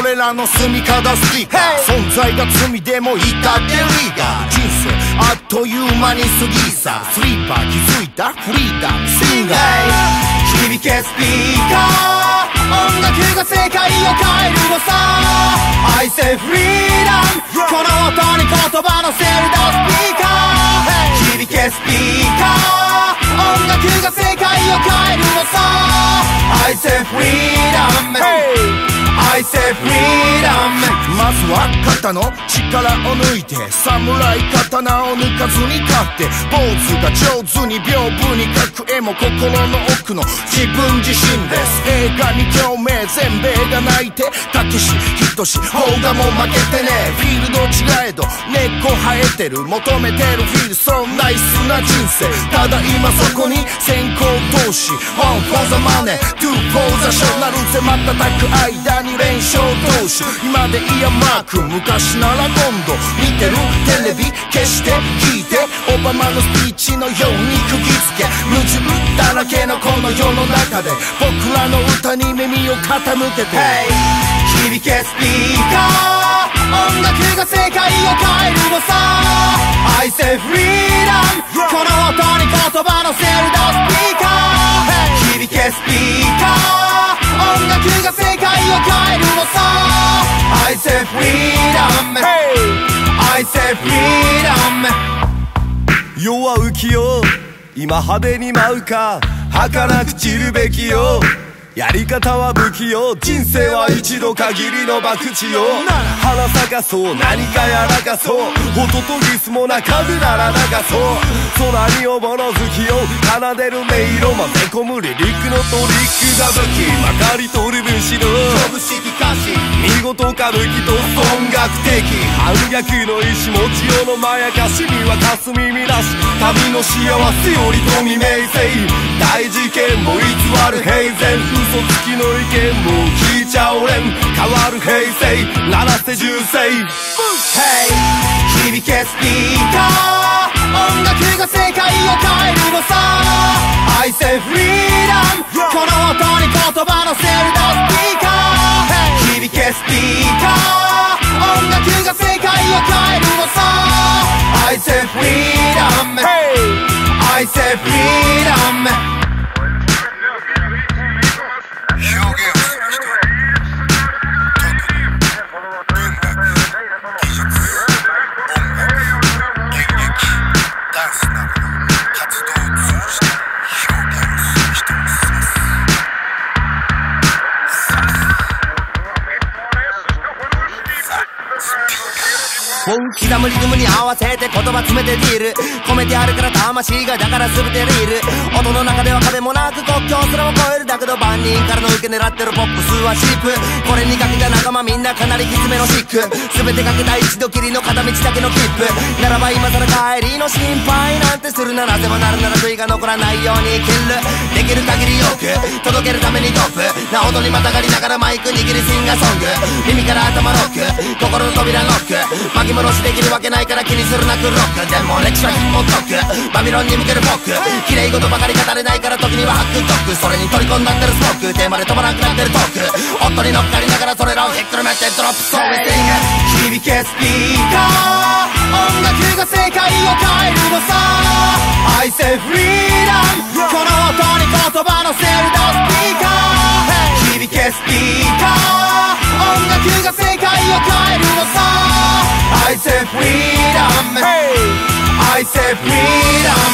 俺らの住みかだスピーカー存在が罪でもいたってリーダー人生あっという間に過ぎさ。スリーパー気づいた？フリーダム。シンガー。響けスピーカー音楽が世界を変えるのさ。I say freedom この音に言葉のせるだ。スピーカーまずは肩の力を抜いて侍刀を抜かずに勝って坊主が上手に屏風に描く絵も心の奥の自分自身です。映画に共鳴全米が泣いてたけしヒットし邦画も負けてね。フィールド違えど根っこ生えてる求めてるフィールそんなイスな人生。ただ今そこに先行投資。One for the money Two for the show なるぜ瞬く間に連勝。投手今でいやマーク昔なら今度見てるテレビ消して聞いてオバマのスピーチのように釘付け。矛盾だらけのこの世の中で僕らの歌に耳を傾けて、hey! 響けスピーカー音楽が世界を変えるのさ。I say freedom この音に言葉のせるだスピーカー、響けスピーカー。I say freedom 世は浮世今派手に舞うか。儚く散るべきよやり方は不器用人生は一度限りの博打よ。花咲かそう。何かやらかそう。ホトトギスもなかるなら流そう。空におぼろ月を奏でる音色混ぜ込むリリックのトリックが武器。まかり取る分子の。拳歌詞見事歌舞伎と音楽的反逆の意志持ちよのまやかしには霞乱し旅の幸せより富名声大事件も偽る平然。嘘つきの意見も聞いちゃおれん。変わる平成。鳴らせ銃声 Hey 響けスピーカー音楽が世界を変えるのさ。I say freedom この音に言葉のせるだスピーカー響けスピーカー音楽が世界を変えるのさ I said freedom hey! I said freedom 刻むリズムに合わせて言葉詰めてディール。込めてあるから魂がだから全てリール。音の中では壁もなく国境すらも超える。だけど万人からの受け狙ってるポップスはシープ。これにかけた仲間みんなかなりきつめのシック。全てかけた一度きりの片道だけの切符ならば今更帰りの心配なんてするならでもなるなら悔いが残らないようにキル。できる限りよく届けるためにトップ。な音にまたがりながらマイク握りシンガーソング。耳から頭ロック。心の扉ロック。巻き戻しできるわけないから気にするなクロック。でも歴史は金もトックバビロンに向けるフォック。綺麗事ばかり語れないから時にはハックトック。それに取り込んだってるスモーク。テーマで止まらなくなってるトーク。夫に乗っかりながらそれらをひっくるめてドロップソーウィティング響けスピーカー。音楽が世界を変えるのさ。I say freedom この音に言葉のせるだスピーカー。響けスピーカー。freedom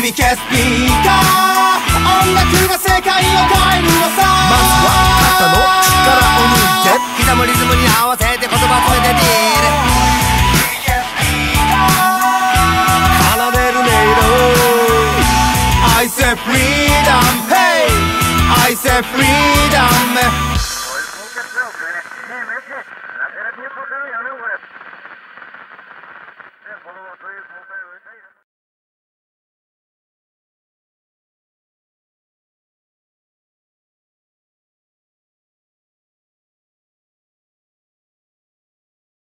響けスピーカー